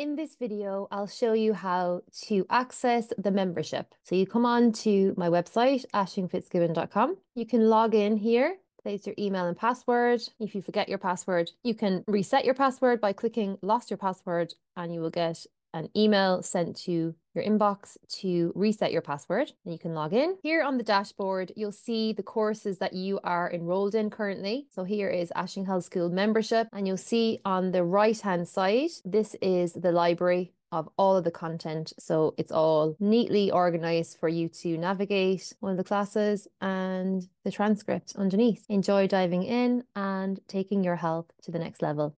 In this video, I'll show you how to access the membership. So you come on to my website, aislingfitzgibbon.com. You can log in here, place your email and password. If you forget your password, you can reset your password by clicking lost your password and you will get an email sent to your inbox to reset your password and you can log in. Here on the dashboard, you'll see the courses that you are enrolled in currently. So here is Aisling Health School membership and you'll see on the right hand side, this is the library of all of the content. So it's all neatly organized for you to navigate one of the classes and the transcript underneath. Enjoy diving in and taking your health to the next level.